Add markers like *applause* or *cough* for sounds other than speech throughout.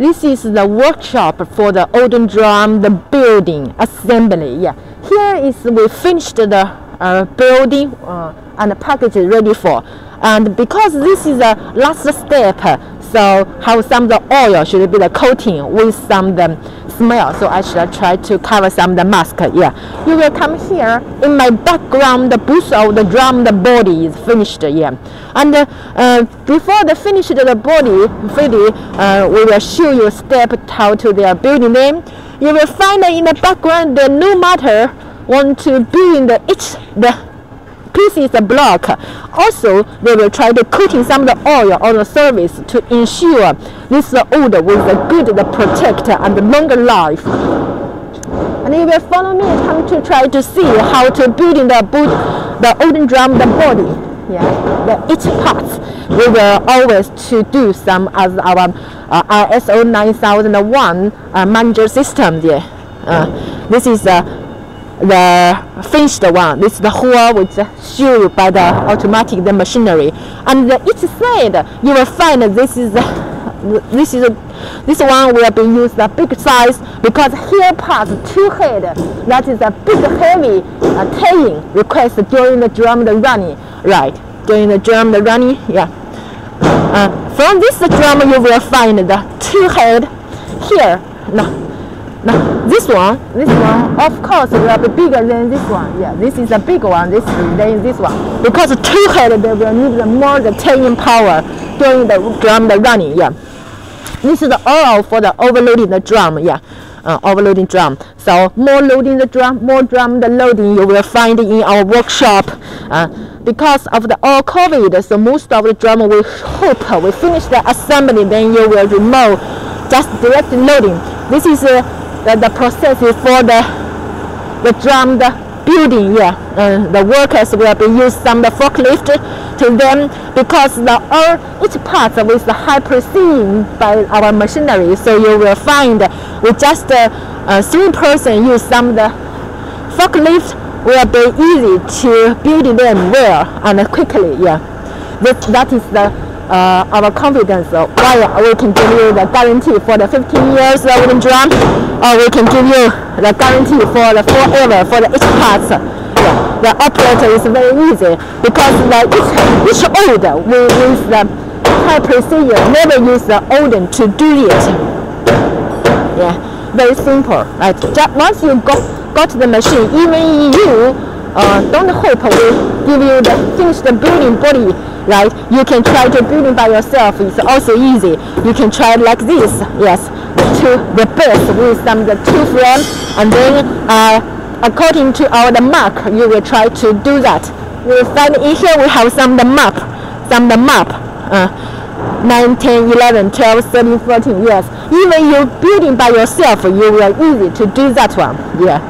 this is the workshop for the wooden drum, the building assembly. Yeah, here is we finished the uh, building uh, and the package is ready for. And because this is the last step, so how some of the oil should be the coating with some the smell. So I should try to cover some of the mask. Yeah, you will come here. In my background, the booth of the drum, the body is finished. Yeah, and uh, before the finish the body, fully, uh, we will show you step how to their building name. You will find in the background the no matter want to build in the each the pieces of block. Also, they will try to coating some of the oil on the surface to ensure this wood with a good protector and longer life. And you will follow me come to try to see how to building the boot, the wooden drum, the body. Yeah, the each part we will always to do some as our uh, ISO 9001 uh, manager system. Yeah, uh, this is a uh, the finished one. This is the whole which shown by the automatic the machinery. And the, each side you will find this is *laughs* this is this one will be used the big size because here part two head that is a big heavy uh, tying request during the drum the running right during the drum the running yeah. Uh, from this drum you will find the two head here. No, now this one, this one, of course, will be bigger than this one. Yeah, this is a big one. This than this one because two head they will need more the taying power during the drum the running. Yeah, this is all for the overloading the drum. Yeah. Uh, overloading drum. So more loading the drum, more drum the loading you will find in our workshop. Uh, because of the all COVID, so most of the drum we hope we finish the assembly, then you will remove just direct loading. This is uh, the, the process for the the drum the building yeah uh, the workers will be use some the forklift to them because the all each part the high precision by our machinery. So you will find with just uh, uh, three person use some the forklift will be easy to build them well and quickly yeah. That, that is the uh, our confidence. Why we can give you the guarantee for the 15 years wooden drum or we can give you the guarantee for the forever for the each parts yeah, the operator is very easy because the each, each old we use the high precision never use the olden to do it yeah very simple right just once you got got the machine even you uh, don't hope we give you the finished building body right? You can try to building by yourself. It's also easy. You can try like this, yes, to the base with some the two frame, and then uh, according to our the mark, you will try to do that. we find in here we have some the map, some the map. Uh, 9, 10, 11, 12, 13, 14, yes. Even you building by yourself, you will easy to do that one, yeah.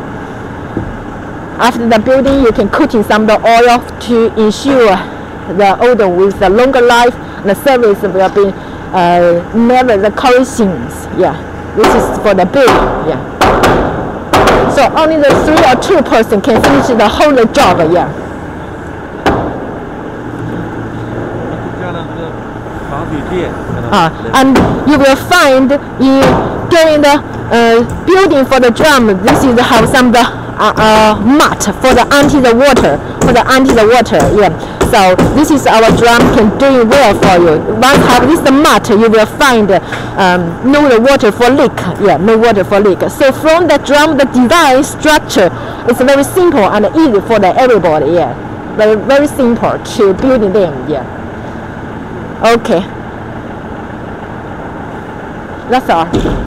After the building, you can coat in some the oil to ensure the older with the longer life, and the service will be uh, never the corrections. Yeah, this is for the big. Yeah. So only the three or two person can finish the whole job. Yeah. Uh, and you will find in during the uh, building for the drum, this is how some the uh, uh, mat for the anti the water for the anti the water. Yeah. So this is our drum can doing well for you. Once have this mat, you will find um, no water for leak. Yeah, no water for leak. So from the drum, the design structure is very simple and easy for the everybody. Yeah, very very simple to building them. Yeah. Okay. That's all.